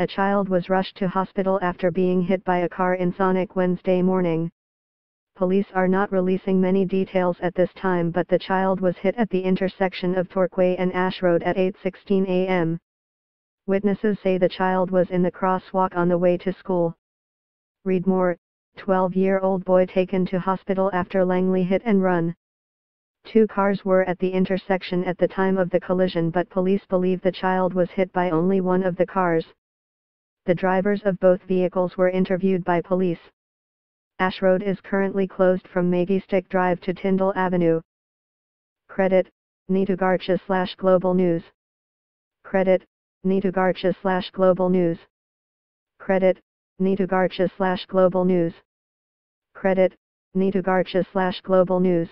A child was rushed to hospital after being hit by a car in Saanich Wednesday morning. Police are not releasing many details at this time but the child was hit at the intersection of Torquay and Ash Road at 8.16 am. Witnesses say the child was in the crosswalk on the way to school. Read more, 12-year-old boy taken to hospital after Langley hit and run. Two cars were at the intersection at the time of the collision but police believe the child was hit by only one of the cars. The drivers of both vehicles were interviewed by police. Ash Road is currently closed from Majestic Drive to Tyndall Avenue. Credit, Neetu Garcha slash Global News. Credit, Neetu Garcha slash Global News. Credit, Neetu Garcha slash Global News. Credit, Neetu Garcha slash Global News.